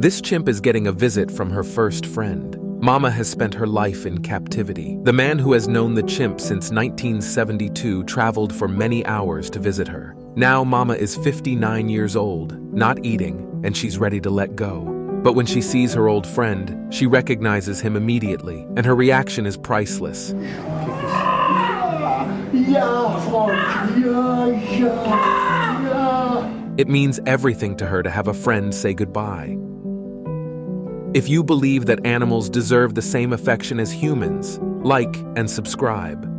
This chimp is getting a visit from her first friend. Mama has spent her life in captivity. The man who has known the chimp since 1972 traveled for many hours to visit her. Now Mama is 59 years old, not eating, and she's ready to let go. But when she sees her old friend, she recognizes him immediately, and her reaction is priceless. It means everything to her to have a friend say goodbye. If you believe that animals deserve the same affection as humans, like and subscribe.